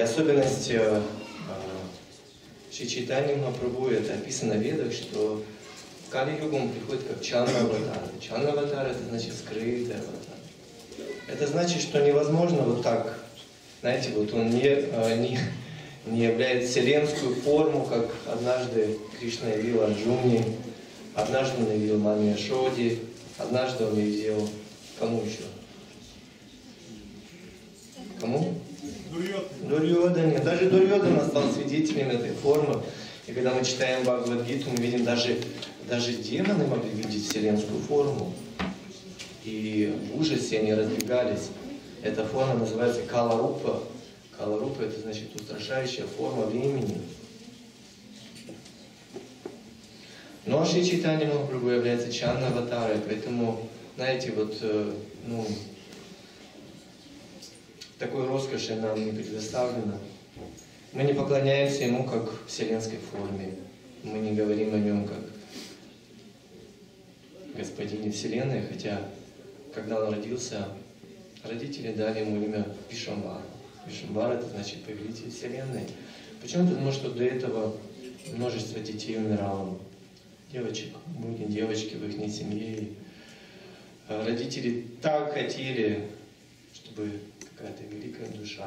И особенность э, Шри Чайтани Махапрабху, это описано в Ведах, что Кали-югу приходит как Чанна Аватар. Чанна Аватар это значит скрытый аватар. Это значит, что невозможно вот так, знаете, вот он не, не, не являет вселенскую форму, как однажды Кришна явил Арджуне, однажды он явил Маме Шоди, однажды он явил кому еще? Кому? Дурьодане. Даже Дурьодана стал свидетелем этой формы. И когда мы читаем Бхагавадгиту, мы видим, даже, даже демоны могли видеть вселенскую форму. И в ужасе они разбегались. Эта форма называется Каларупа. Каларупа это значит устрашающая форма времени. Но Шри Чайтанья Махапрабху является Чанна Аватарой, поэтому, знаете, вот, э, ну, такой роскоши нам не предоставлено. Мы не поклоняемся Ему как вселенской форме. Мы не говорим о Нем как Господине Вселенной, хотя, когда Он родился, родители дали Ему имя Вишамбар. Вишамбар это значит повелитель Вселенной. Почему? Потому что до этого множество детей умирало. Девочек, многие девочки в их семье. Родители так хотели, чтобы какая-то великая душа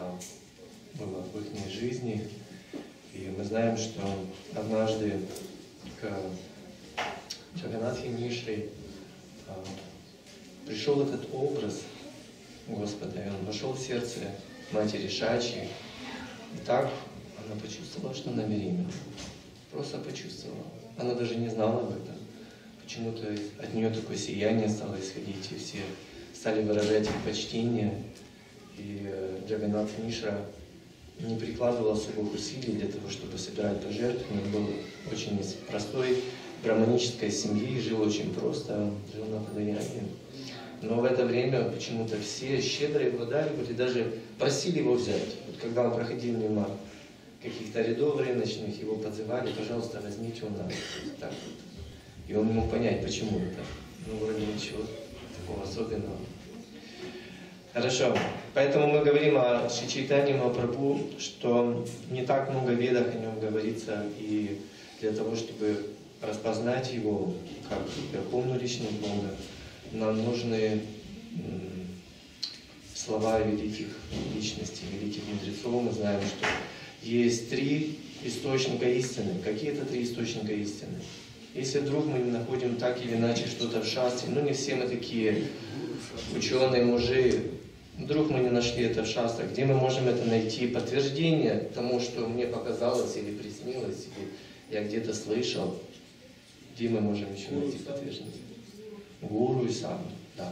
была в их жизни. И мы знаем, что однажды к Джаганатхи Мишре а, пришел этот образ Господа, и он вошел в сердце матери Шачи. И так она почувствовала, что она беременна. Просто почувствовала. Она даже не знала об этом. Почему-то от нее такое сияние стало исходить, и все стали выражать ей почтение. И э, Джаганат Мишра не прикладывал особых усилий для того, чтобы собирать пожертвования. Он был очень из простой браманической семьи, жил очень просто, жил на подаяне. Но в это время почему-то все щедро его даривали, даже просили его взять. Вот когда он проходил мимо каких-то рядов рыночных, его подзывали, пожалуйста, возьмите у нас. Так вот. И он не мог понять, почему это. Ну, вроде ничего такого особенного. Хорошо. Поэтому мы говорим о Шичайтане Махапрабху, что не так много в ведах о нем говорится, и для того, чтобы распознать его как верховную личность Бога, нам нужны слова великих личностей, великих мудрецов. Мы знаем, что есть три источника истины. Какие это три источника истины? Если вдруг мы находим так или иначе что-то в шастре, ну не все мы такие ученые мужи, Вдруг мы не нашли это в шастрах, где мы можем это найти? Подтверждение тому, что мне показалось или приснилось, или я где-то слышал. Где мы можем еще найти подтверждение? Гуру и сам, да.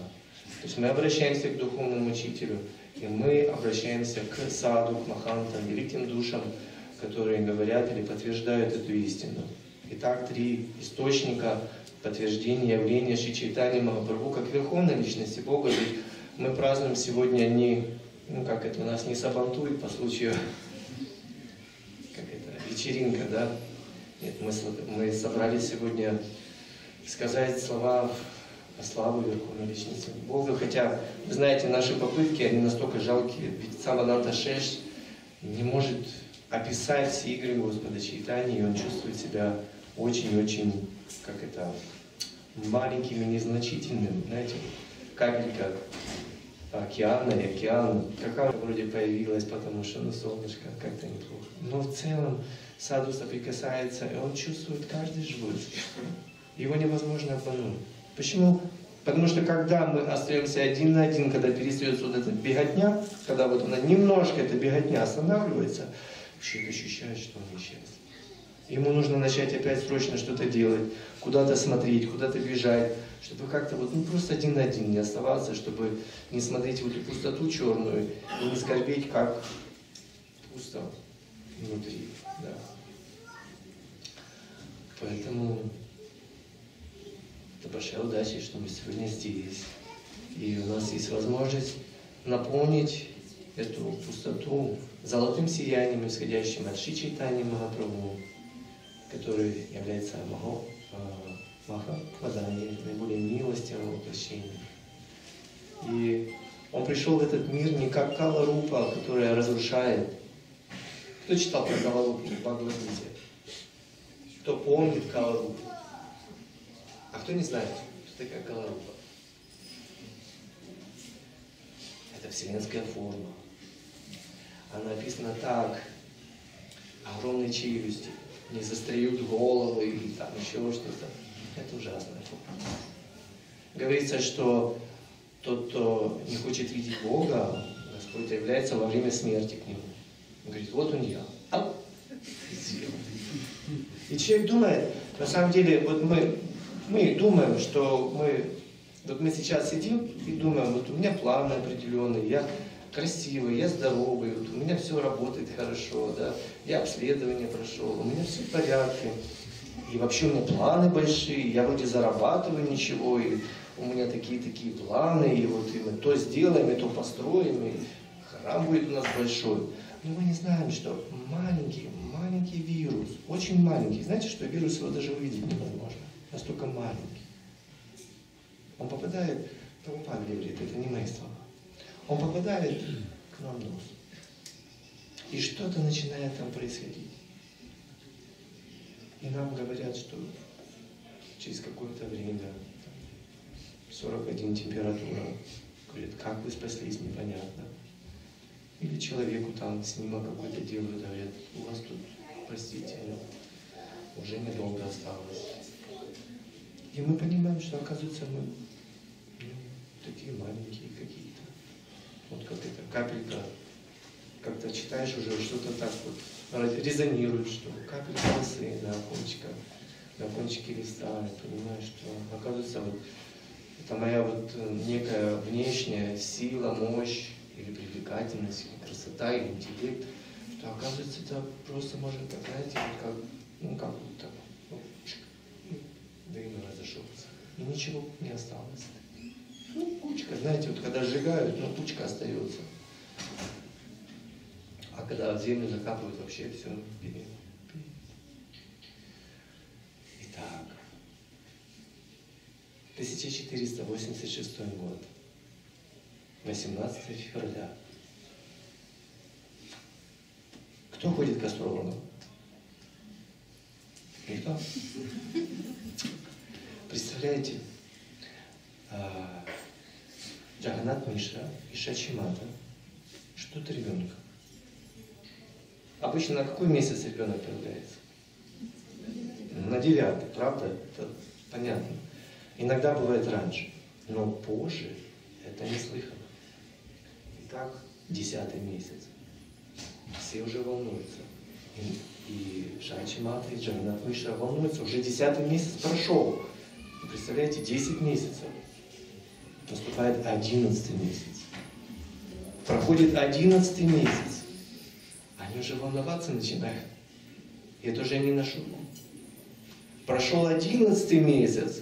То есть мы обращаемся к духовному учителю, и мы обращаемся к саду, к махантам, великим душам, которые говорят или подтверждают эту истину. Итак, три источника подтверждения явления Шри Чайтани Махапрабху как верховной личности Бога. Ведь мы празднуем сегодня не, ну как это у нас, не сабантуй по случаю, как это, вечеринка, да? Нет, мы, мы собрались сегодня сказать слова о славу Верховной Личности Бога, хотя, вы знаете, наши попытки, они настолько жалкие, ведь сам Ананта Шеш не может описать все игры Господа Чайтани, и он чувствует себя очень-очень, как это, маленьким и незначительным, знаете, капелька океана и океан, какая вроде появилась, потому что ну, солнышко как-то неплохо. Но в целом саду соприкасается, и он чувствует каждый живот. Его невозможно обмануть. Почему? Потому что когда мы остаемся один на один, когда перестается вот эта беготня, когда вот она немножко, эта беготня останавливается, человек ощущает, что он исчез. Ему нужно начать опять срочно что-то делать, куда-то смотреть, куда-то бежать, чтобы как-то вот ну, просто один на один не оставаться, чтобы не смотреть в эту пустоту черную и не скорбеть, как пусто внутри. Да. Поэтому это большая удача, что мы сегодня здесь. И у нас есть возможность наполнить эту пустоту золотым сиянием, исходящим от Ши Чайтани Махапрабху, который является Махо, Маха Мадани, наиболее милостивым воплощением. И он пришел в этот мир не как Кала Рупа, которая разрушает. Кто читал про Кала Рупу в Бхагавадгите? Кто помнит Кала Рупу? А кто не знает, что такая Кала Рупа? Это вселенская форма. Она написана так. Огромные челюсти, не застреют головы или там еще что-то. Это ужасно. Говорится, что тот, кто не хочет видеть Бога, Господь является во время смерти к нему. Он говорит, вот он я. И человек думает, на самом деле, вот мы, мы думаем, что мы, вот мы сейчас сидим и думаем, вот у меня планы определенные, я красивый, я здоровый, вот у меня все работает хорошо, да, я обследование прошел, у меня все в порядке. И вообще у меня планы большие, я вроде зарабатываю ничего, и у меня такие-такие планы, и вот и мы то сделаем, и то построим, и храм будет у нас большой. Но мы не знаем, что маленький, маленький вирус, очень маленький. Знаете, что вирус его даже увидеть невозможно. Настолько маленький. Он попадает, Прабхупад говорит, это не мои слова. Он попадает к нам в нос. И что-то начинает там происходить. И нам говорят, что через какое-то время 41 температура. Говорит, как вы спаслись, непонятно. Или человеку там снимок какой-то делают, говорят, у вас тут, простите, уже недолго осталось. И мы понимаем, что оказывается мы ну, такие маленькие какие-то. Вот как эта капелька, как-то читаешь уже что-то так вот, резонирует, что капелька росы на кончика, на кончике листа, и понимаешь, что оказывается вот это моя вот э, некая внешняя сила, мощь или привлекательность, или красота, или интеллект, что оказывается это просто может, как, знаете, вот как, ну как так, ну, дым разошелся. И ничего не осталось. Ну, кучка, знаете, вот когда сжигают, ну, кучка остается. А когда землю закапывают, вообще все Итак, 1486 год, 18 февраля. Кто ходит к астрологам? Никто? Представляете, а, Джаганат Миша и Шачимата что-то ребенка. Обычно на какой месяц ребенок появляется? На девятый, правда? Это понятно. Иногда бывает раньше, но позже это неслыханно. Итак, десятый месяц. Все уже волнуются. И, и Шачи Мата, и Джаганат Миша волнуются. Уже десятый месяц прошел. И представляете, 10 месяцев. Наступает одиннадцатый месяц. Проходит одиннадцатый месяц. Они уже волноваться начинают. И это уже не на шутку. Прошел одиннадцатый месяц.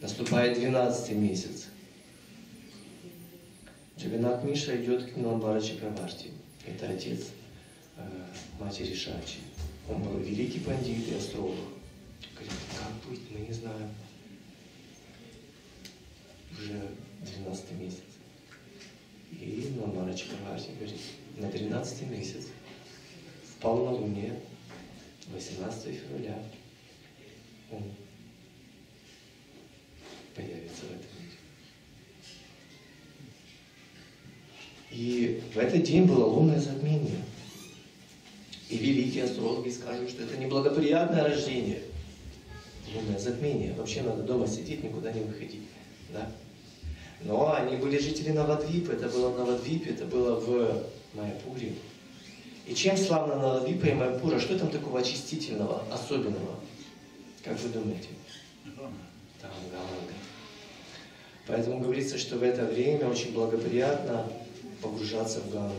Наступает 12 месяц. Джаганат Миша идет к Ниламбара Чакраварти. Это отец э, матери Шачи. Он был великий пандит и астролог. Говорит, как быть, мы не знаем. Уже 12 месяц. И Ниламбара Чакраварти говорит, на 13 месяц, полнолуние, 18 февраля, он появится в этом мире. И в этот день было лунное затмение. И великие астрологи сказали, что это неблагоприятное рождение. Лунное затмение. Вообще надо дома сидеть, никуда не выходить. Да? Но они были жители Навадвипа, это было в Навадвипе, это было в Майяпуре. И чем славно Навадвипа и Майяпура? Что там такого очистительного, особенного? Как вы думаете? Там Ганга. Поэтому говорится, что в это время очень благоприятно погружаться в Гангу.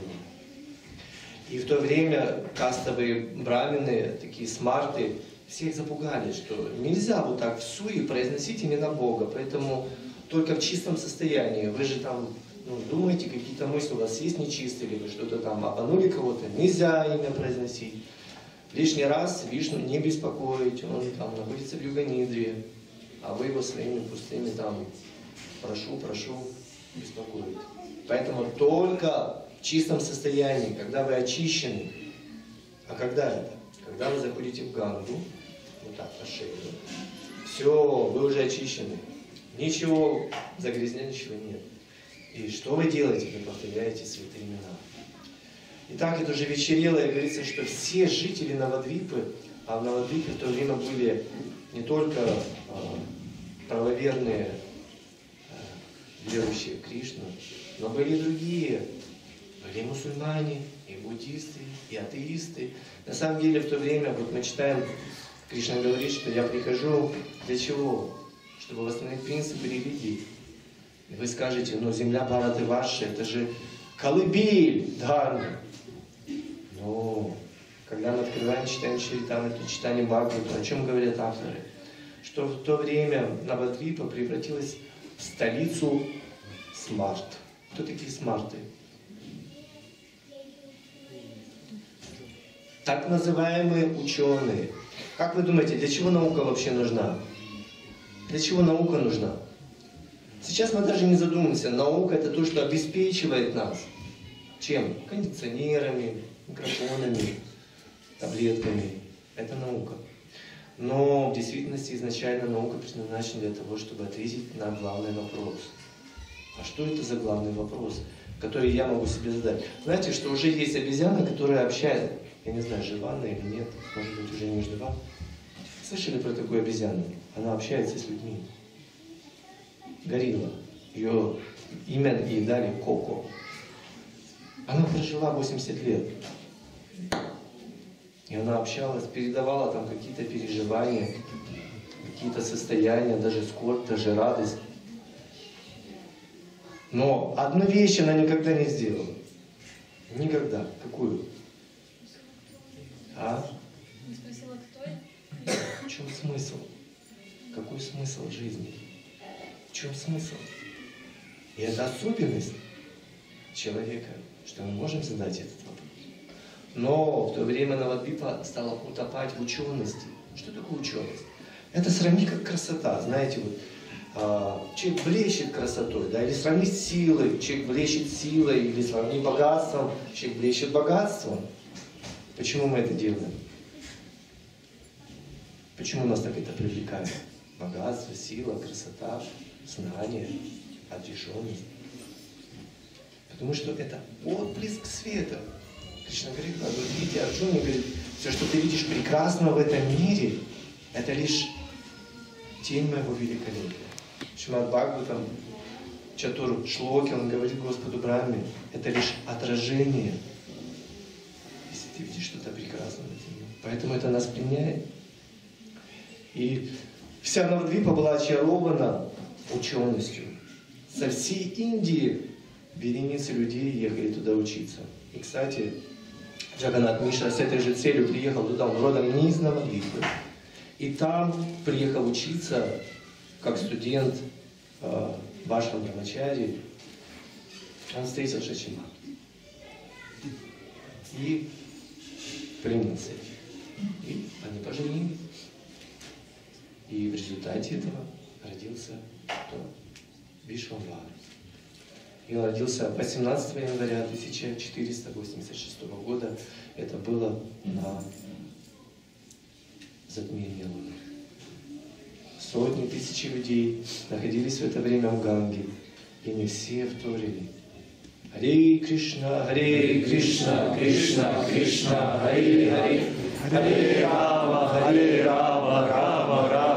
И в то время кастовые брамины, такие смарты, всех запугали, что нельзя вот так в суе произносить имена Бога, поэтому только в чистом состоянии. Вы же там ну, думаете, какие-то мысли у вас есть нечистые, или вы что-то там обманули кого-то, нельзя имя произносить. Лишний раз Вишну не беспокоить, он там находится в Юганидре, а вы его своими пустыми там прошу, прошу беспокоить. Поэтому только в чистом состоянии, когда вы очищены, а когда это? Когда вы заходите в Гангу, вот так, по шее, все, вы уже очищены. Ничего загрязняющего нет. И что вы делаете? Вы повторяете святые имена. Итак, это уже вечерело, и говорится, что все жители Новодвипы, а в Новодвипе в то время были не только э, правоверные э, верующие в Кришну, но были и другие. Были и мусульмане, и буддисты, и атеисты. На самом деле в то время, вот мы читаем, Кришна говорит, что я прихожу для чего? Чтобы восстановить принципы религии. И вы скажете, ну земля Бхарата-варша, это же колыбель дхармы. Но когда мы открываем читаем Чайтанья-чаритамриту, Чайтанья-бхагавату, о чем говорят авторы? Что в то время Навадвипа превратилась в столицу смарт. Кто такие смарты? Так называемые ученые. Как вы думаете, для чего наука вообще нужна? Для чего наука нужна? Сейчас мы даже не задумываемся. Наука это то, что обеспечивает нас. Чем? Кондиционерами, микрофонами, таблетками. Это наука. Но в действительности изначально наука предназначена для того, чтобы ответить на главный вопрос. А что это за главный вопрос, который я могу себе задать? Знаете, что уже есть обезьяна, которая общается. Я не знаю, жива она или нет, может быть, уже не жива. Слышали про такую обезьяну? Она общается с людьми. Горилла. Ее имя ей дали Коко. Она прожила 80 лет. И она общалась, передавала там какие-то переживания, какие-то состояния, даже скорбь, даже радость. Но одну вещь она никогда не сделала. Никогда. Какую? А? Спросила, кто это? В чем смысл? Какой смысл жизни? В чем смысл? И это особенность человека, что мы можем задать этот вопрос. Но в то время Навадвипа стала утопать в учености. Что такое ученость? Это сравнить как красота. Знаете, вот а, человек блещет красотой, да, или сравнить силой, человек блещет силой, или сравнить богатством, человек блещет богатством. Почему мы это делаем? Почему нас так это привлекает? Богатство, сила, красота, знание, отрешенность. Потому что это отблеск света. Кришна говорит, видите, Арджуне говорит, все, что ты видишь прекрасного в этом мире, это лишь тень моего великолепия. Шимад Бхагаватам, Чатур Шлоки, он говорит Господу Брахме, это лишь отражение, если ты видишь что-то прекрасное в этом мире. Поэтому это нас пленяет. И вся Навдвипа была очарована ученостью. Со всей Индии вереницы людей ехали туда учиться. И, кстати, Джаганат Миша с этой же целью приехал туда, он родом не из Навадвипы. И там приехал учиться как студент э, вашего брамачари, он Шачима. И принялся. И они поженились. И в результате этого родился Вишвамбара. И он родился 18 января 1486 года. Это было на затмение Луны. Сотни тысяч людей находились в это время в Ганге, и не все вторили. Харе Кришна, Харе Кришна, Кришна, Кришна, Харе Харе, Харе Рама, Харе Рама, Рама, Рама,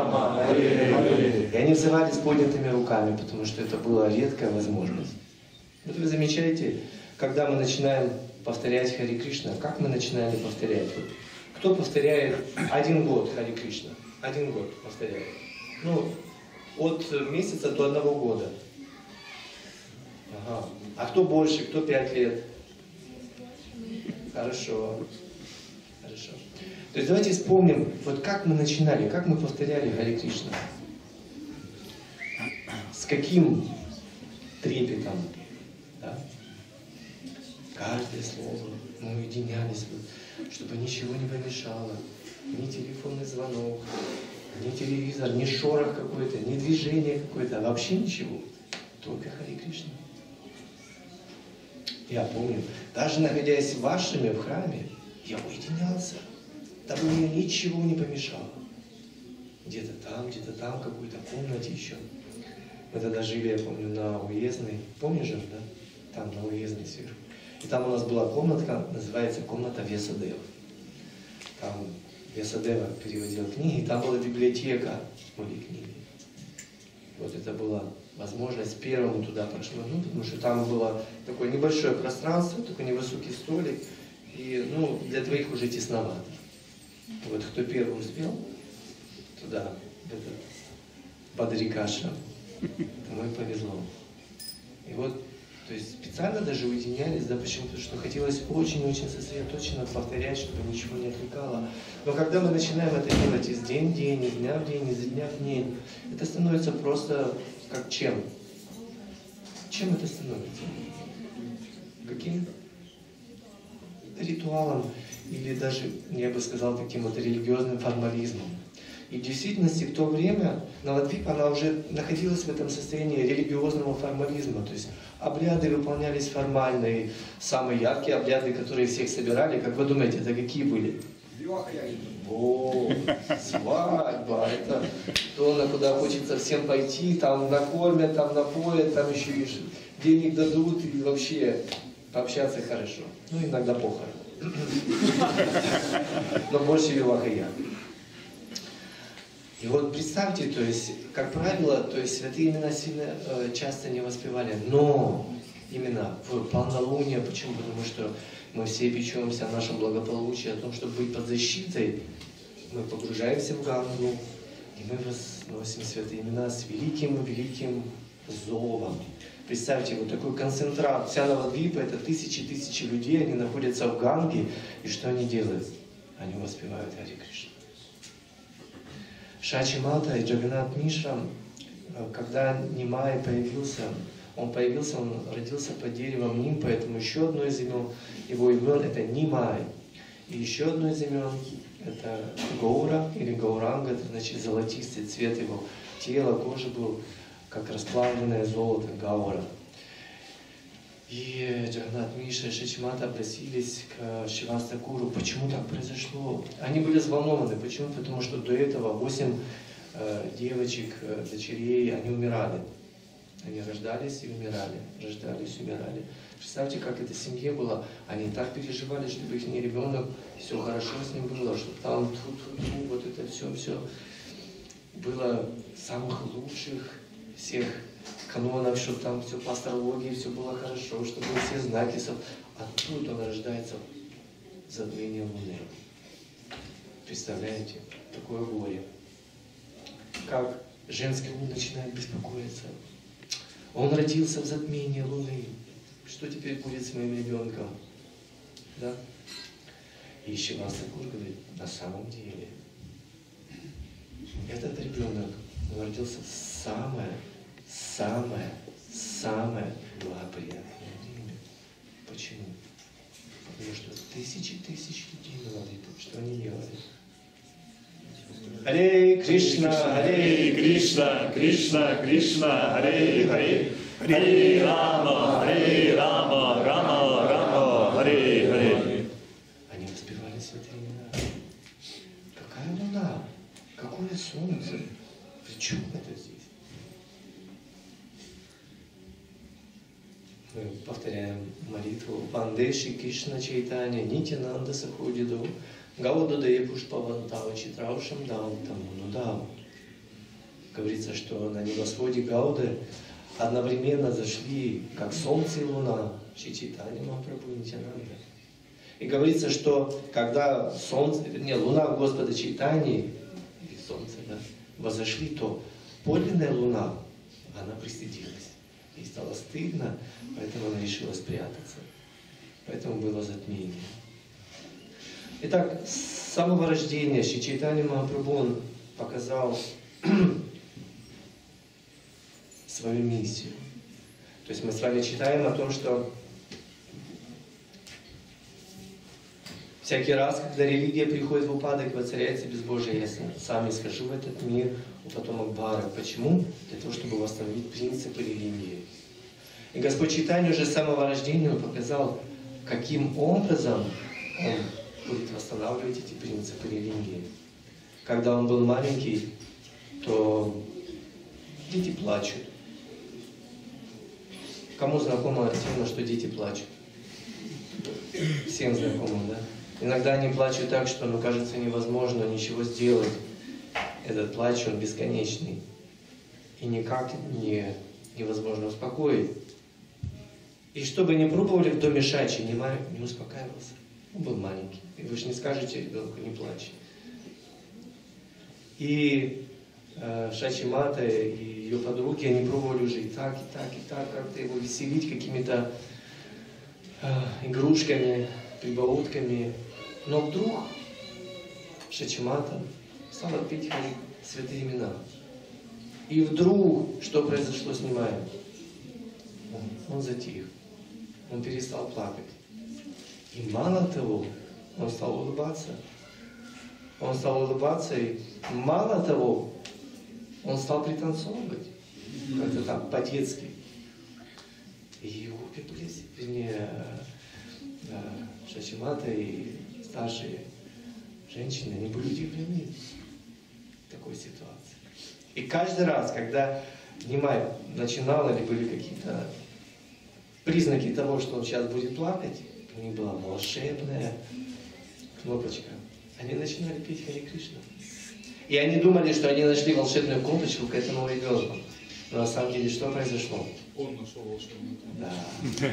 они взывали с поднятыми руками, потому что это была редкая возможность. Вот вы замечаете, когда мы начинаем повторять Хари Кришна, как мы начинаем повторять? Вот, кто повторяет один год Хари Кришна? Один год повторяет. Ну, от месяца до одного года. Ага. А кто больше, кто пять лет? Хорошо. Хорошо. То есть давайте вспомним, вот как мы начинали, как мы повторяли Хари Кришна. Каким трепетом, каждое слово. Мы уединялись, чтобы ничего не помешало. Ни телефонный звонок, ни телевизор, ни шорох какой-то, ни движение какое-то, вообще ничего. Только Хари Кришна. Я помню, даже находясь вашими в храме, я уединялся, дабы мне ничего не помешало. Где-то там, где-то там, в какой-то комнате еще. Мы тогда жили, я помню, на Уездной. Помнишь же, да? Там, на Уездной сверху. И там у нас была комнатка, называется комната Весадева. Там Весадева переводил книги, и там была библиотека, были книги. Вот это была возможность первому туда прошмыгнуть, потому что там было такое небольшое пространство, такой невысокий столик, и ну, для двоих уже тесновато. Вот кто первый успел туда, этот Бадрикаша, тому и повезло. И вот, то есть специально даже уединялись, да, почему? Потому что хотелось очень-очень сосредоточенно повторять, чтобы ничего не отвлекало. Но когда мы начинаем это делать из день в день, из дня в день, из дня в день, это становится просто как чем? Чем это становится? Каким? Ритуалом или даже, я бы сказал, таким вот религиозным формализмом. И в действительности в то время Навадвип, она уже находилась в этом состоянии религиозного формализма. То есть обряды выполнялись формальные, самые яркие обряды, которые всех собирали. Как вы думаете, это какие были? О, свадьба, это то, на куда хочется всем пойти, там накормят, там напоят, там еще и денег дадут, и вообще пообщаться хорошо. Ну, иногда похорон. Но больше Вивахая. И вот представьте, то есть, как правило, то есть святые имена сильно э, часто не воспевали, но именно в полнолуние, почему? Потому что мы все печемся о нашем благополучии, о том, чтобы быть под защитой, мы погружаемся в Гангу, и мы возносим святые имена с великим-великим зовом. Представьте, вот такой концентрат. Вся Навадвипа, это тысячи-тысячи людей, они находятся в Ганге, и что они делают? Они воспевают Кришна. Шачи Мата и Джаганат Мишра, э, когда Нимай появился, он появился, он родился под деревом Ним, поэтому еще одно из имен, его имен это Нимай. И еще одно из имен это Гаура или Гауранга, это значит золотистый цвет его тела, кожи был как расплавленное золото, Гаура. И Джаганат Миша и Шичмата обратились к Шиваста Гуру. Почему так произошло? Они были взволнованы. Почему? Потому что до этого восемь э, девочек, э, дочерей, они умирали. Они рождались и умирали, рождались и умирали. Представьте, как это семье было. Они так переживали, чтобы их не ребенок, все хорошо с ним было, чтобы там ту -ту -ту, вот это все, все было самых лучших всех канонов, чтобы там все по астрологии, все было хорошо, чтобы все знаки. А тут он рождается в затмении Луны. Представляете? Такое горе. Как женский ум начинает беспокоиться. Он родился в затмении Луны. Что теперь будет с моим ребенком? Да? И Шивасакур говорит, на самом деле, этот ребенок родился в самое самое, самое благоприятное время. Почему? Потому что тысячи тысяч людей молитву, что они делали? Харе Кришна, Харе Кришна, Кришна, Кришна, Харе Харе, Харе Рама, Харе Рама, Рама, Рама, Харе Харе. Они воспевали святые имена. Какая луна? Какое солнце? При чем это здесь? Мы повторяем молитву Вандеши Кришна Чайтанья Нитянанда Сахудиду Гаудадая Пушпавантава Читраушам Дам Тамуну Дам. Говорится, что на небосводе Гауды одновременно зашли как солнце и луна Чичитани Махапрабху Нитянанда. И говорится, что когда солнце, не, луна Господа Чайтани, или солнце, да, возошли, то подлинная луна, она пристыдилась. Ей стало стыдно, поэтому она решила спрятаться. Поэтому было затмение. Итак, с самого рождения Шичайтани Махапрабху он показал свою миссию. То есть мы с вами читаем о том, что Всякий раз, когда религия приходит в упадок, воцаряется безбожие, я сам не схожу в этот мир у потомок Бара. Почему? Для того, чтобы восстановить принципы религии. И Господь Читание уже с самого рождения показал, каким образом он будет восстанавливать эти принципы религии. Когда он был маленький, то дети плачут. Кому знакомо тема, что дети плачут? Всем знакомо, да? Иногда они плачут так, что, ну, кажется, невозможно ничего сделать. Этот плач, он бесконечный. И никак не, невозможно успокоить. И что бы ни пробовали в доме Шачи, не, не успокаивался. Он был маленький. И вы же не скажете ребенку, не плачь. И э, Шачи Мата и ее подруги, они пробовали уже и так, и так, и так, как-то его веселить какими-то э, игрушками, прибаутками. Но вдруг Шачимата стала петь святые имена. И вдруг, что произошло с Нимаем? Он затих. Он перестал плакать. И мало того, он стал улыбаться. Он стал улыбаться, и мало того, он стал пританцовывать. Как-то так, по-детски. И обе были, вернее, Шачимата и старшие женщины, они были удивлены такой ситуации. И каждый раз, когда Нимай начинал или были какие-то признаки того, что он сейчас будет плакать, у них была волшебная кнопочка. Они начинали петь Хари Кришна. И они думали, что они нашли волшебную кнопочку к этому ребенку. Но на самом деле что произошло? Он нашел волшебную кнопочку.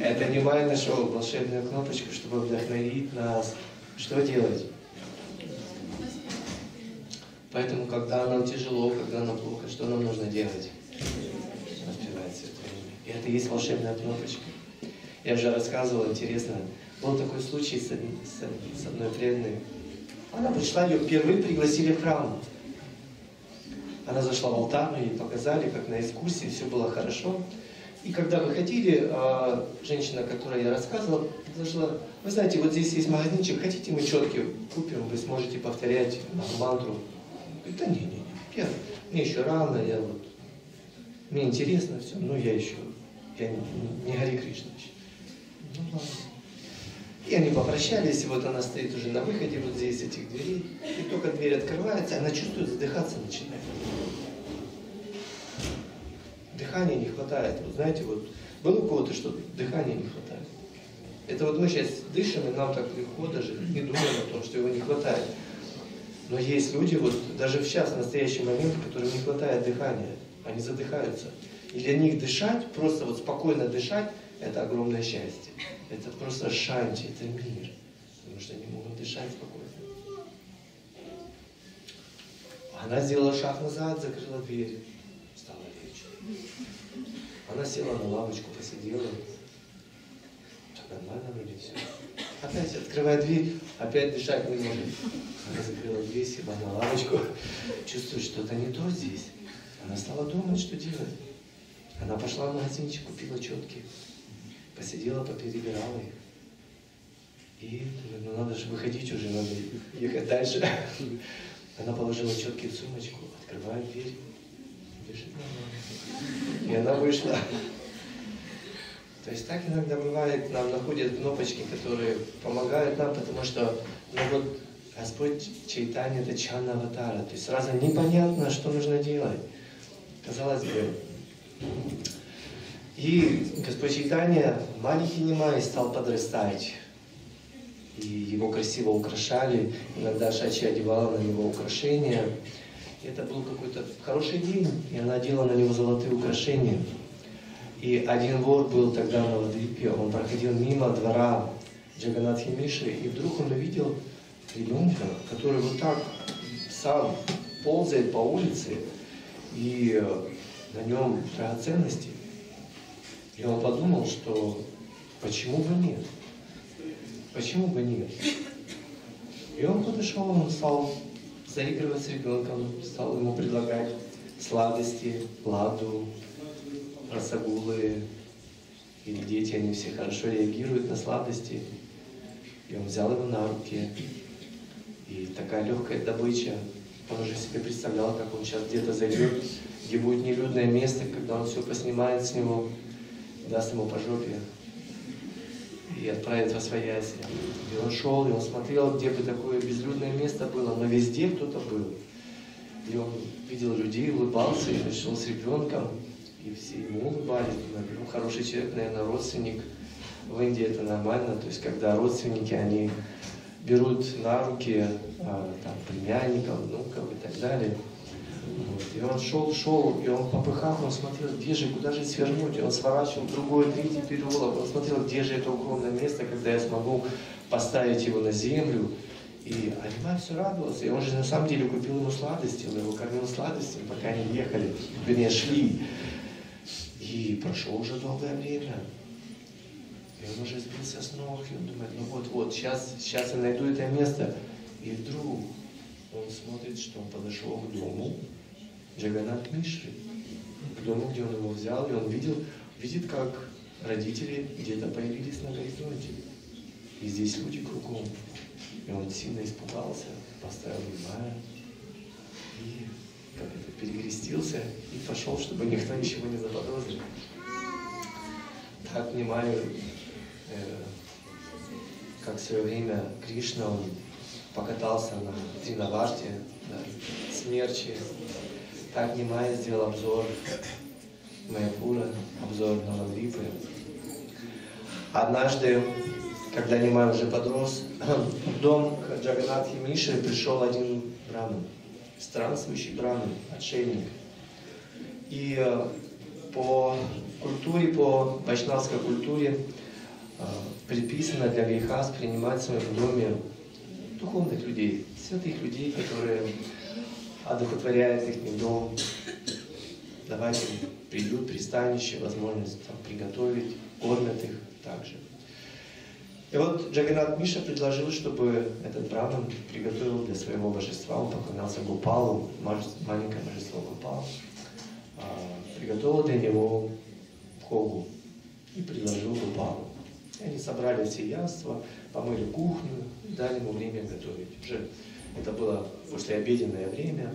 Да. Это не Май нашел волшебную кнопочку, чтобы вдохновить нас. Что делать? Поэтому, когда нам тяжело, когда нам плохо, что нам нужно делать? Распевать Святое Имя. И это и есть волшебная кнопочка. Я уже рассказывал, интересно, был такой случай с, с, с одной преданной. Она пришла, ее впервые пригласили в храм. Она зашла в алтарь, ей показали, как на экскурсии, все было хорошо. И когда выходили, а, женщина, которая я рассказывал, предложила, вы знаете, вот здесь есть магазинчик, хотите мы четкие купим, вы сможете повторять мантру. Говорит, да не, не, не, я, мне еще рано, я вот, мне интересно все, но я еще, я не, не Хари Кришна еще. Ну ладно. И они попрощались, и вот она стоит уже на выходе вот здесь этих дверей, и только дверь открывается, она чувствует, задыхаться начинает. Дыхания не хватает. Вот знаете, вот было у кого-то, что дыхания не хватает. Это вот мы сейчас дышим, и нам так легко даже не думаем о том, что его не хватает. Но есть люди, вот даже в сейчас, в настоящий момент, которым не хватает дыхания. Они задыхаются. И для них дышать, просто вот спокойно дышать, это огромное счастье. Это просто шанти, это мир. Потому что они могут дышать спокойно. Она сделала шаг назад, закрыла дверь. Стало легче. Она села на лавочку, посидела. Так нормально вроде все. Опять открывает дверь, опять дышать не может. Она закрыла дверь, села на лавочку. Чувствует, что-то не то здесь. Она стала думать, что делать. Она пошла в магазинчик, купила четкие посидела, поперебирала их. И ну надо же выходить уже, надо ехать дальше. Она положила четкие в сумочку, открывает дверь, бежит нормально. И она вышла. То есть так иногда бывает, нам находят кнопочки, которые помогают нам, потому что ну вот Господь Чайтани это Чанна Аватара. То есть сразу непонятно, что нужно делать. Казалось бы, и Господь Чайтанья, маленький Нимай, стал подрастать. И его красиво украшали. Иногда Шачи одевала на него украшения. И это был какой-то хороший день, и она одела на него золотые украшения. И один вор был тогда на Ладвипе, он проходил мимо двора Джаганатхи Миши, и вдруг он увидел ребенка, который вот так сам ползает по улице, и на нем драгоценности. И он подумал, что почему бы нет? Почему бы нет? И он подошел, он стал заигрывать с ребенком, стал ему предлагать сладости, ладу, росогулы. Или дети, они все хорошо реагируют на сладости. И он взял его на руки. И такая легкая добыча. Он уже себе представлял, как он сейчас где-то зайдет, где будет нелюдное место, когда он все поснимает с него, даст ему по жопе и отправит во свояси. И он шел, и он смотрел, где бы такое безлюдное место было, но везде кто-то был. И он видел людей, улыбался, и шел с ребенком, и все ему улыбались. Ну, хороший человек, наверное, родственник. В Индии это нормально, то есть когда родственники, они берут на руки а, там, племянников, внуков и так далее. Вот. И он шел, шел, и он по он смотрел, где же, куда же свернуть, и он сворачивал другой, третий переулок, он смотрел, где же это огромное место, когда я смогу поставить его на землю. И Анимай все радовался, и он же на самом деле купил ему сладости, он его кормил сладостями, пока они ехали, вернее, шли. И прошло уже долгое время. И он уже сбился с ног, и он думает, ну вот, вот, сейчас, сейчас я найду это место. И вдруг он смотрит, что он подошел к дому Джаганат Мишри, к дому, где он его взял, и он видел, видит, как родители где-то появились на горизонте. И здесь люди кругом. И он сильно испугался, поставил внимание и как это, перекрестился и пошел, чтобы никто ничего не заподозрил. Так внимаю, э, как в свое время Кришна, он покатался на Тринаварте, на смерче. Так Нимая сделал обзор Майяпура, обзор Навагрипы. Однажды, когда Нимай уже подрос, в дом Джаганатхи Миши пришел один браман, странствующий браман, отшельник. И э, по культуре, по вайшнавской культуре э, приписано для греха принимать в своем доме духовных людей, святых людей, которые одухотворяют их дом, давать им приют, пристанище, возможность там, приготовить, кормят их также. И вот Джаганат Миша предложил, чтобы этот браман приготовил для своего божества, он поклонялся Гупалу, маленькое божество Гупал, а, приготовил для него хогу и предложил Гупалу. И они собрали все яства, помыли кухню, дали ему время готовить. Уже это было послеобеденное время,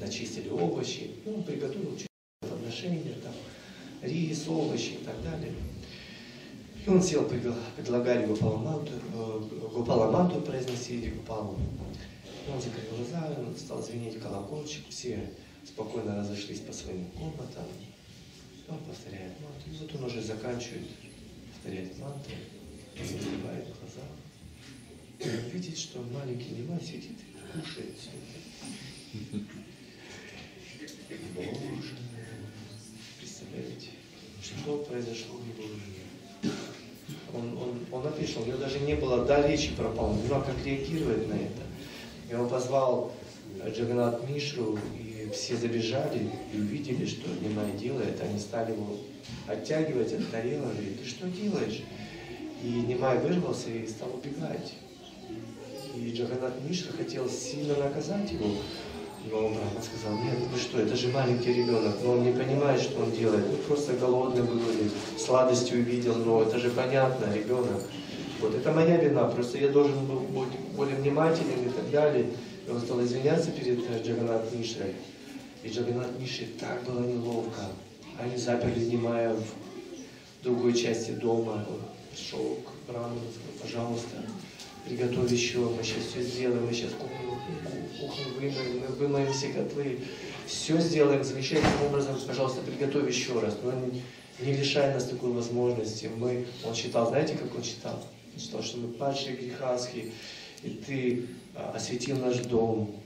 начистили овощи, ну, он приготовил подношения, там, рис, овощи и так далее. И он сел, предлагали Гопаламанту, э, Гопаламанту произносить Гопалу. Он закрыл глаза, он стал звенеть колокольчик, все спокойно разошлись по своим комнатам. Он повторяет манту. И вот он уже заканчивает повторять манту, закрывает глаза. И что маленький Нимай сидит и кушает. Боже, представляете, что произошло в его жизни? Он, он, он напишет, у него даже не было, да, речи пропал, не знал, как реагировать на это. И он позвал Джаганат Мишу, и все забежали и увидели, что Нимай делает. Они стали его оттягивать от тарелок, говорит, ты что делаешь? И Нимай вырвался и стал убегать. И Джаганат Мишра хотел сильно наказать его, но Брахма сказал, нет, вы что, это же маленький ребенок, но он не понимает, что он делает. Он просто голодный был или сладости увидел, но это же понятно, ребенок. Вот это моя вина, просто я должен был быть более внимательным и так далее. И он стал извиняться перед Джаганат Мишрой. И Джаганат Мишре так было неловко. Они заперли Нимая в другой части дома. Он пришел к Браману и сказал, пожалуйста, приготовь еще, мы сейчас все сделаем, мы сейчас кухню, вымоем, мы вымоем все котлы, все сделаем замечательным образом, пожалуйста, приготовь еще раз. Но не, не лишай нас такой возможности. Мы, он считал, знаете, как он считал? Он считал, что мы падшие грехасхи, и ты а, осветил наш дом.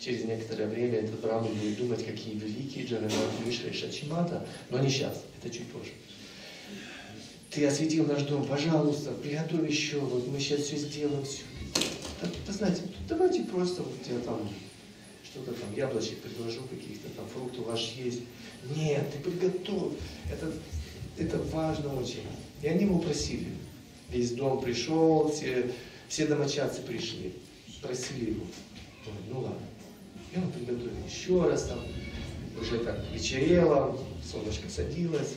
Через некоторое время этот браман будет думать, какие великие Джаганат Мишра и Шачимата, но не сейчас, это чуть позже ты осветил наш дом, пожалуйста, приготовь еще, вот мы сейчас все сделаем, все. Да, знаете, давайте просто вот я там что-то там, яблочек предложу, каких-то там фруктов у вас есть. Нет, ты приготовь. Это, это важно очень. И они его просили. Весь дом пришел, все, все домочадцы пришли, просили его. Ой, ну ладно. И он приготовил еще раз там, уже так вечерело, солнышко садилось.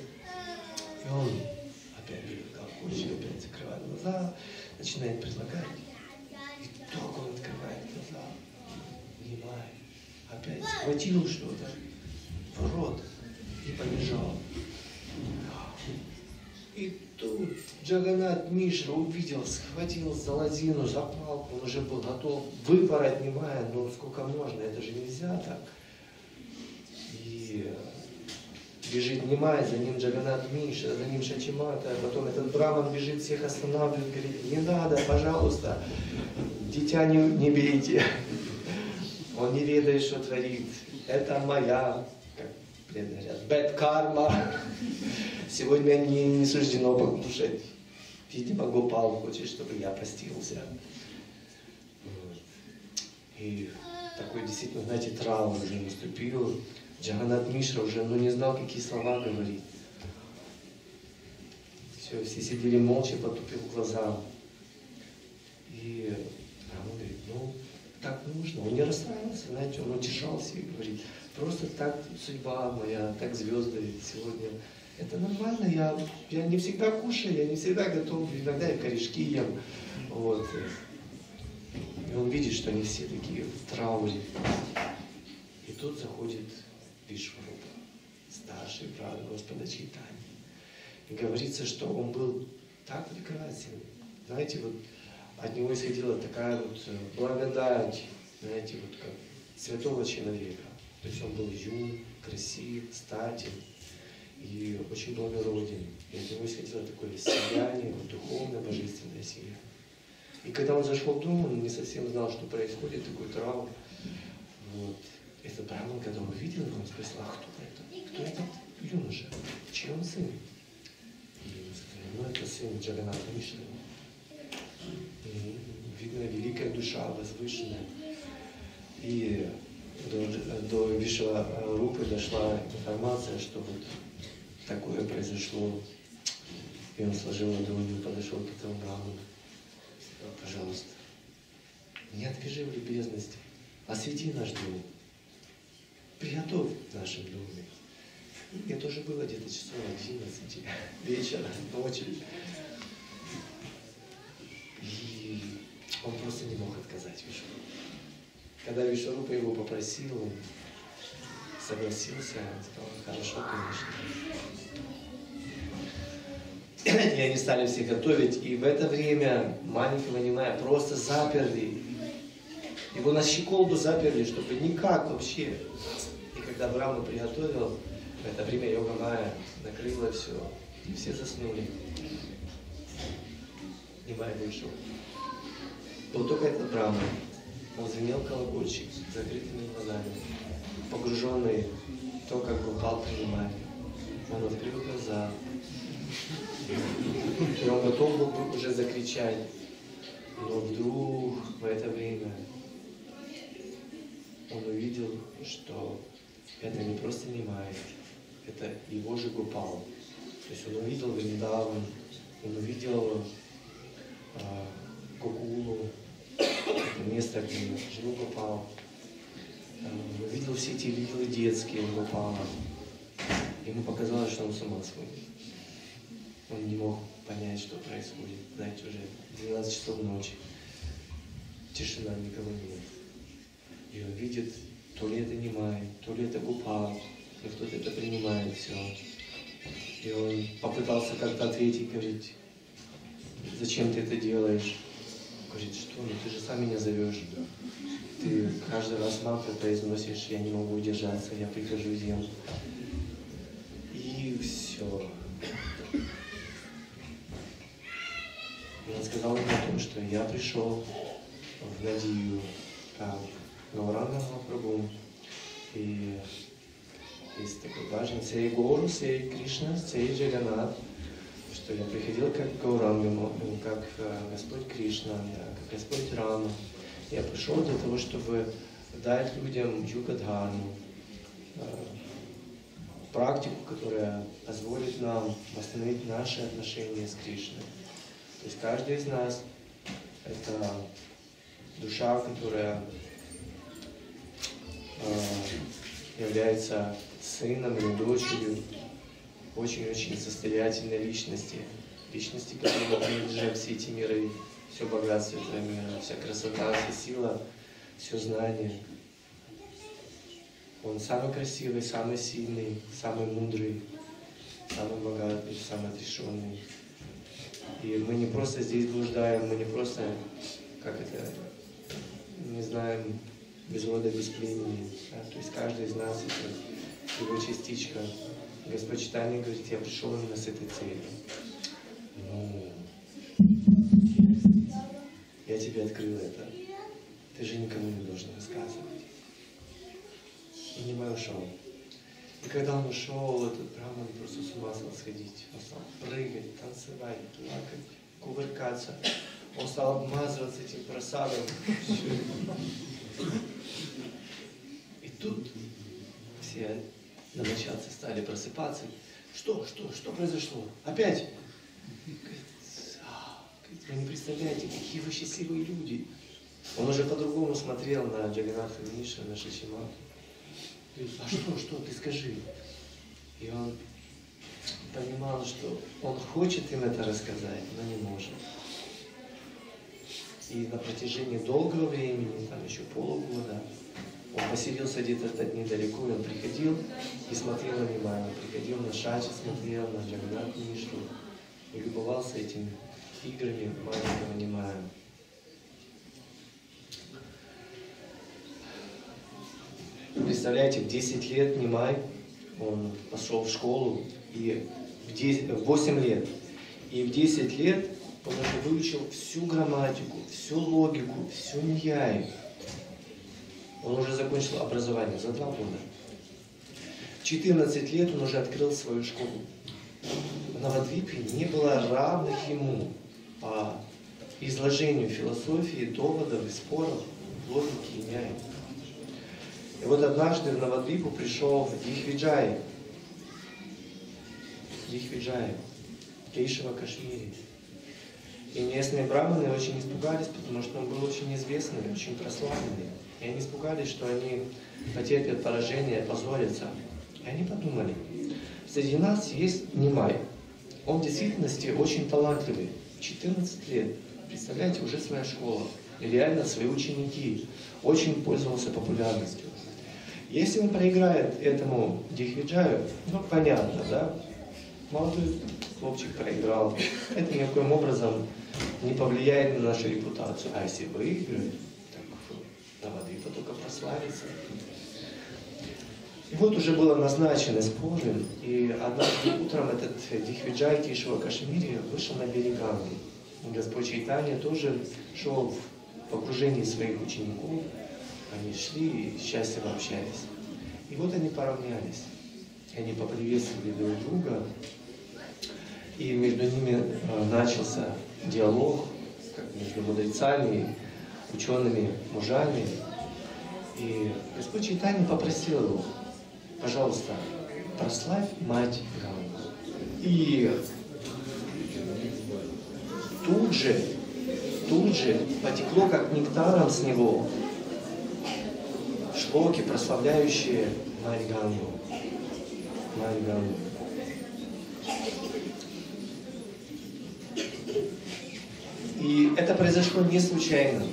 И он опять берет колокольчик, опять закрывает глаза. начинает предлагать. И только он открывает глаза, внимает, опять схватил что-то в рот и побежал. И тут Джаганат Мишра увидел, схватил за лозину, за палку, он уже был готов выпороть, внимая, ну сколько можно, это же нельзя так. И бежит Нимай, за ним Джаганат Миша, за ним Шачимата, а потом этот Браман бежит, всех останавливает, говорит, не надо, пожалуйста, дитя не, не берите. Он не ведает, что творит. Это моя, как преданные говорят, бэт карма. Сегодня не, не суждено покушать. Видимо, Гопал хочет, чтобы я постился. И такой действительно, знаете, траур уже наступил. Джаганат Мишра уже ну, не знал, какие слова говорить. Все, все сидели молча, потупив глаза. И Рамон говорит, ну, так нужно. Он не расстраивался, знаете, он утешался и говорит, просто так судьба моя, так звезды сегодня. Это нормально, я, я не всегда кушаю, я не всегда готов, иногда я корешки ем. Вот. И он видит, что они все такие в трауре. И тут заходит Вишварупа, старший брат Господа Чайтани. И говорится, что он был так прекрасен. Знаете, вот от него исходила такая вот э, благодать, знаете, вот как святого человека. То есть он был юн, красив, статен и очень благороден. И от него исходило такое сияние, вот духовное, божественное сияние. И когда он зашел в дом, он не совсем знал, что происходит, такой траур. Вот. Этот браман, когда увидел его, он спросил, а кто это? Кто этот юноша? Чей он сын? И ему сказали, ну это сын Джаганата Мишны. И, видно, великая душа, возвышенная. И до, до Вишва Рупы дошла информация, что вот такое произошло. И он сложил ладонью, подошел к этому браману. Сказал, пожалуйста, не отвяжи в любезности, освети наш дом приготовь в нашем доме. Я тоже было где-то часов 11 вечера, ночи. И он просто не мог отказать Вишварупу. Когда Вишварупа его попросил, он согласился, он сказал, хорошо, конечно. И они стали все готовить, и в это время маленького Нимая просто заперли. Его на щеколду заперли, чтобы никак вообще когда Брахма приготовил, в это время йога Майя накрыла все, и все заснули. И Майя вышел. Был только этот Брахма. Он звенел колокольчик с закрытыми глазами, погруженный в то, как Гупал принимает. Он открыл глаза. И он готов был уже закричать. Но вдруг в это время он увидел, что это не просто Нимай, это его же Гупал. То есть он увидел Вриндаван, он увидел э, Гокулу, это место, где жил Гупал. Он увидел все эти лилы детские Гупала. Ему показалось, что он с ума сходит. Он не мог понять, что происходит. Знаете, уже 12 часов ночи. Тишина, никого нет. И он видит то ли это Нимай, то ли это Гупал, и кто-то это принимает все. И он попытался как-то ответить, говорить, зачем ты это делаешь? Говорит, что, ну ты же сам меня зовешь. Ты каждый раз мантры произносишь, я не могу удержаться, я прихожу в землю. И все. И он сказал мне о том, что я пришел в Надию, как Гауранга Махапрабху. И есть такой важный Сей Гору, Сей Кришна, Сей Джаганат, что я приходил как Гауранга, как Господь Кришна, как Господь Рама. Я пришел для того, чтобы дать людям югадхарму, практику, которая позволит нам восстановить наши отношения с Кришной. То есть каждый из нас — это душа, которая является сыном или дочерью очень-очень состоятельной личности. личности, которому принадлежат все эти миры, все богатство этого мира, вся красота, вся сила, все знание. Он самый красивый, самый сильный, самый мудрый, самый богатый, самый отрешенный. И мы не просто здесь блуждаем, мы не просто, как это, не знаем без рода, без племени. да. То есть каждый из нас это его частичка. Господь Читание говорит, я пришел именно с этой целью. Ну, я тебе открыл это. Ты же никому не должен рассказывать. И не мое шоу. И когда он ушел, этот Браман просто с ума стал сходить. Он стал прыгать, танцевать, плакать, кувыркаться. Он стал обмазываться этим просадом. И тут все домочадцы стали просыпаться. Что, что, что произошло? Опять? Говорит, «А, говорит, Вы не представляете, какие вы счастливые люди. Он уже по-другому смотрел на Джаганатха Миша, на. Говорит, а что, что, ты скажи. И он понимал, что он хочет им это рассказать, но не может. И на протяжении долгого времени, там еще полугода, он поселился где-то так недалеко, и он приходил и смотрел на Нимаю, приходил на Шачи, смотрел на Джаганат Мишу и любовался этими играми маленького Нимая. Представляете, в 10 лет Нимай, он пошел в школу, и в 10 в 8 лет, и в 10 лет он уже выучил всю грамматику, всю логику, всю ньяй. Он уже закончил образование за два года. В 14 лет он уже открыл свою школу. В Навадвипе не было равных ему по изложению философии, доводов и споров, логики и няй. И вот однажды в Навадвипу пришел Дихвиджай. Дихвиджай, Кейшева Кашмири. И местные браманы очень испугались, потому что он был очень известный, очень прославленный. И они испугались, что они потерпят поражение, опозорятся. И они подумали, среди нас есть Нимай. Он в действительности очень талантливый. 14 лет. Представляете, уже своя школа. И реально свои ученики. Очень пользовался популярностью. Если он проиграет этому Дихвиджаю, ну понятно, да? Молодой хлопчик проиграл. Это никаким образом не повлияет на нашу репутацию. А если выиграет, так на воды то только прославится. И вот уже было назначены споры, и однажды утром этот Дихвиджай Кишева Кашмири вышел на берег Ганги. И Господь Чайтанья тоже шел в окружении своих учеников, они шли и счастливо общались. И вот они поравнялись. Они поприветствовали друг друга. И между ними э, начался диалог, как между мудрецами, учеными мужами. И Господь Чайтанья попросил его, пожалуйста, прославь мать Гангу. И тут же, тут же потекло, как нектаром с него, шлоки, прославляющие Мать Гангу. Мать Гангу. И это произошло не случайно.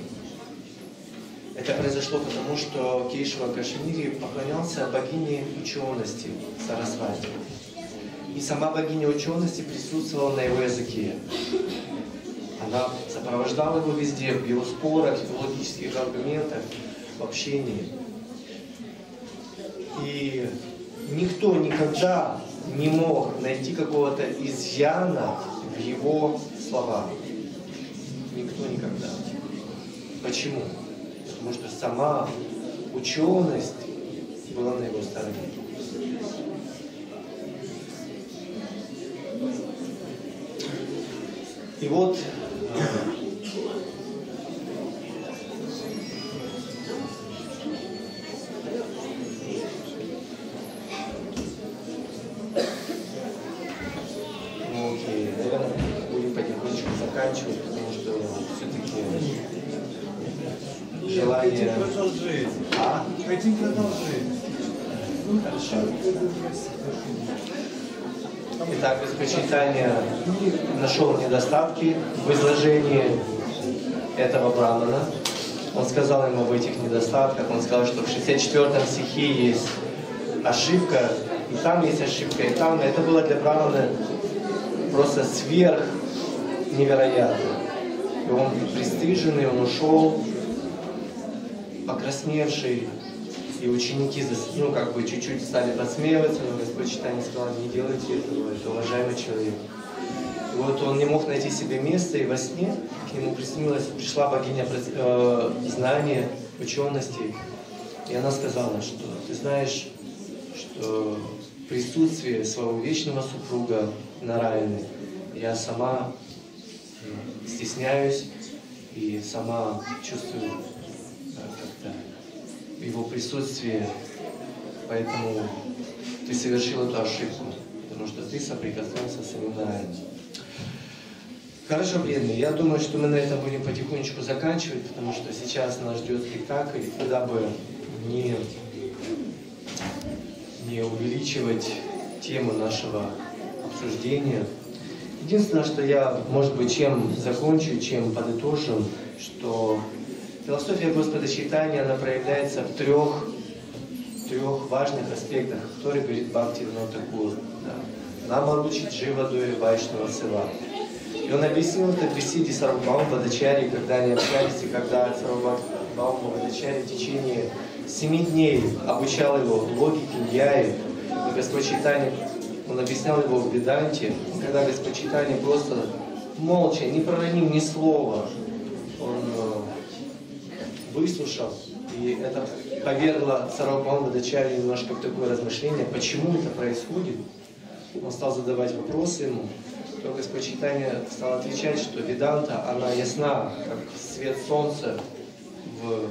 Это произошло потому, что Кейшева Кашмири поклонялся богине учености Сарасвати. И сама богиня учености присутствовала на его языке. Она сопровождала его везде, в его спорах, в логических аргументах, в общении. И никто никогда не мог найти какого-то изъяна в его словах. Никто никогда. Почему? Потому что сама ученость была на его стороне. И вот Чайтанья нашел недостатки в изложении этого брамана. Он сказал ему об этих недостатках. Он сказал, что в 64 стихе есть ошибка, и там есть ошибка, и там. Это было для брамана просто сверх невероятно. И он пристыженный, он ушел, покрасневший, и ученики, ну, как бы чуть-чуть стали подсмеиваться, но Господь Читание сказал, не делайте этого, это уважаемый человек. И вот он не мог найти себе места, и во сне к нему приснилась, пришла богиня э, знания, учености, и она сказала, что ты знаешь, что присутствие своего вечного супруга Нараяны я сама стесняюсь и сама чувствую его присутствие, поэтому ты совершил эту ошибку, потому что ты соприкоснулся с Нараяной. Хорошо, бедные, я думаю, что мы на этом будем потихонечку заканчивать, потому что сейчас нас ждет спектакль, куда бы не, не увеличивать тему нашего обсуждения. Единственное, что я, может быть, чем закончу, чем подытожу, что философия Господа Читания, она проявляется в трех, трех важных аспектах, которые говорит Бхакти Такур. Да. Намаручи Дживадуи Вайшнава Села. И он объяснил это в беседе с Арбаум Бадачари, когда они общались, и когда Арбаум Бадачари в течение семи дней обучал его логике Ньяи, и Господь Читания, он объяснял его в Веданте, когда Господь Читания просто молча, не проронил ни слова, он выслушал, и это повергло Сарабхану Бадачари немножко в такое размышление, почему это происходит. Он стал задавать вопросы ему, то Господь Читания стал отвечать, что Веданта, она ясна, как свет солнца в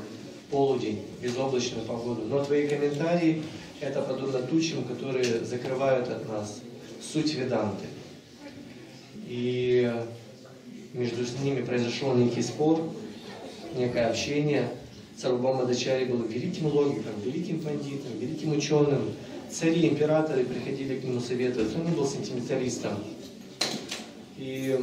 полудень, безоблачную погоду. Но твои комментарии – это подобно тучам, которые закрывают от нас суть Веданты. И между ними произошел некий спор, некое общение. Царубама Дачари был великим логиком, великим пандитом, великим ученым. Цари, императоры приходили к нему советоваться. Он не был сентименталистом. И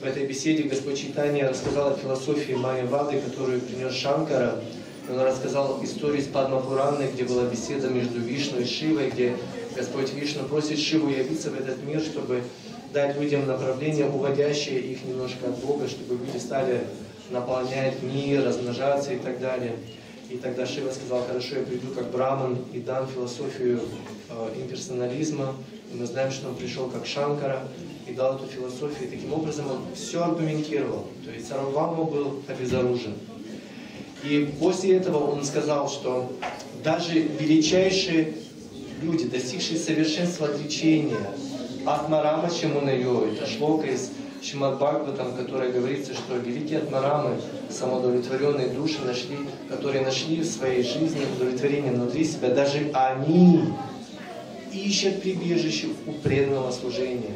в этой беседе Господь Читания рассказал о философии Майя Вады, которую принес Шанкара. Он рассказал историю из Падмапураны, где была беседа между Вишну и Шивой, где Господь Вишну просит Шиву явиться в этот мир, чтобы дать людям направление, уводящее их немножко от Бога, чтобы люди стали наполнять мир, размножаться и так далее. И тогда Шива сказал, хорошо, я приду как браман и дам философию э, имперсонализма. И мы знаем, что он пришел как Шанкара и дал эту философию. И таким образом он все аргументировал. То есть Сарвама был обезоружен. И после этого он сказал, что даже величайшие люди, достигшие совершенства отречения, Атмарама Чамунайо, это шлока из Шимад Бхагаватам, которая говорится, что великие Атмарамы, самоудовлетворенные души, нашли, которые нашли в своей жизни удовлетворение внутри себя, даже они ищут прибежище у преданного служения.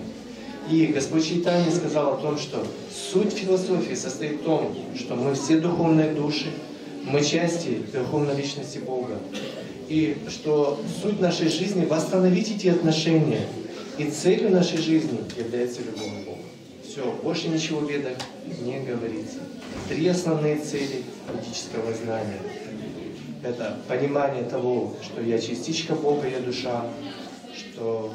И Господь Чайтанья сказал о том, что суть философии состоит в том, что мы все духовные души, мы части Верховной Личности Бога. И что суть нашей жизни – восстановить эти отношения. И целью нашей жизни является любовь к Богу. Все, больше ничего в ведах не говорится. Три основные цели ведического знания. Это понимание того, что я частичка Бога, я душа, что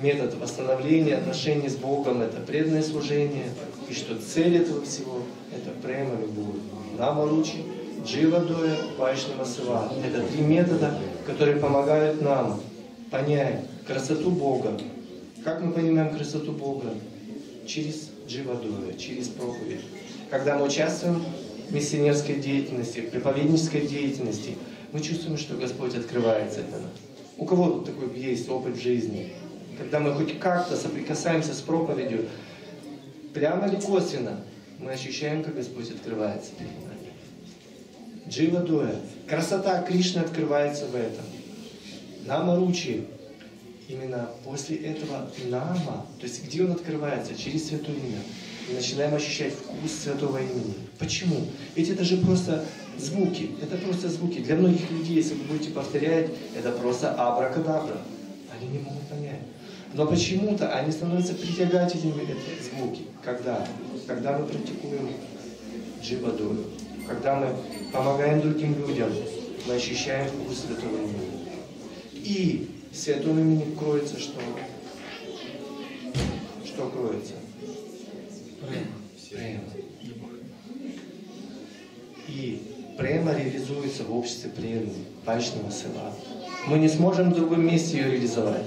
метод восстановления отношений с Богом – это преданное служение, и что цель этого всего – это према любовь. Нама Ручи, Джива Доя, Вайшнава Сыва. Это три метода, которые помогают нам понять красоту Бога. Как мы понимаем красоту Бога? Через Джива Доя, через проповедь. Когда мы участвуем в миссионерской деятельности, в проповеднической деятельности, мы чувствуем, что Господь открывается для нас. У кого такой есть опыт жизни? Когда мы хоть как-то соприкасаемся с проповедью, прямо или косвенно, мы ощущаем, как Господь открывается перед нами. Джива Дуя. Красота Кришны открывается в этом. Нама Ручи. Именно после этого Нама, то есть где он открывается? Через Святое Имя. Мы начинаем ощущать вкус Святого Имени. Почему? Ведь это же просто звуки. Это просто звуки. Для многих людей, если вы будете повторять, это просто абракадабра. Они не могут понять. Но почему-то они становятся притягательными, эти звуки. Когда? Когда мы практикуем дживадую. Когда мы помогаем другим людям, мы ощущаем вкус святого имени. И святом имени кроется что? Что кроется? Према. И према реализуется в обществе преданных, Вайшнава села. Мы не сможем в другом месте ее реализовать.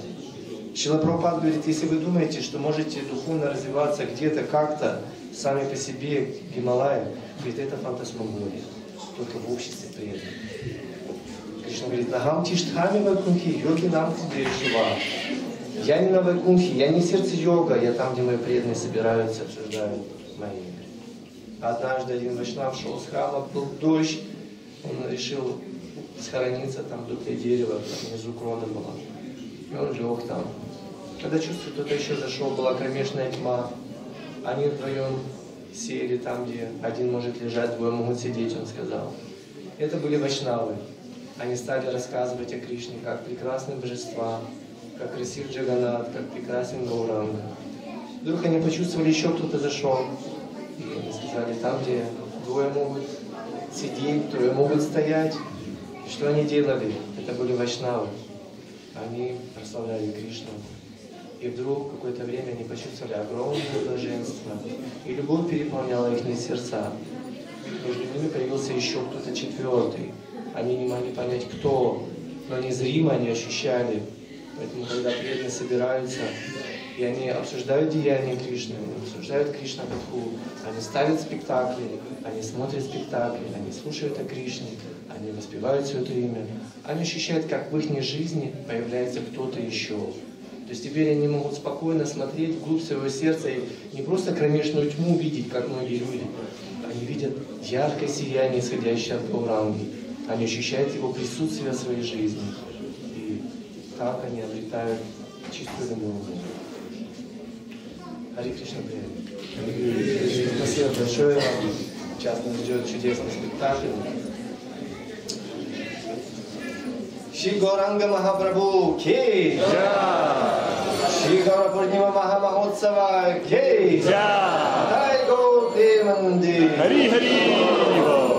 Шила Прабхупад говорит, если вы думаете, что можете духовно развиваться где-то как-то, сами по себе, в Гималае, говорит, это фантасмагория, только в обществе преданных. Кришна говорит, Нагам тиштхами вайкунхи, йоги нам шива. Я не на вайкунхе, я не сердце йога, я там, где мои преданные собираются, обсуждают мои имя. Однажды один вайшнав шел с храма, был дождь, он решил схорониться там вдоль дерева, там внизу крона была. И он лег там. Когда чувствует, кто-то еще зашел, была кромешная тьма. Они вдвоем сели там, где один может лежать, двое могут сидеть, он сказал. Это были вайшнавы. Они стали рассказывать о Кришне, как прекрасны божества, как красив Джаганат, как прекрасен Гауранга. Вдруг они почувствовали, еще кто-то зашел. И они сказали, там, где двое могут сидеть, трое могут стоять. Что они делали? Это были вайшнавы. Они прославляли Кришну. И вдруг какое-то время они почувствовали огромное блаженство. И любовь переполняла их сердца. Между ними появился еще кто-то четвертый. Они не могли понять, кто, но незримо они ощущали. Поэтому, когда преданные собираются, и они обсуждают деяния Кришны, обсуждают Кришна Катху, они ставят спектакли, они смотрят спектакли, они слушают о Кришне, они воспевают все это имя, они ощущают, как в их жизни появляется кто-то еще. То есть теперь они могут спокойно смотреть вглубь своего сердца и не просто кромешную тьму видеть, как многие люди. Они видят яркое сияние, исходящее от Гауранги. Они ощущают его присутствие в своей жизни. И так они обретают чистую любовь. Хари Кришна Приятель. Спасибо большое вам. Сейчас нас ждет чудесный спектакль. Шри Гауранга Махапрабху Ки! Шри Гаура Пурнима Махамахотсава! Джай! Дай Гау Мандир! Хари Хари!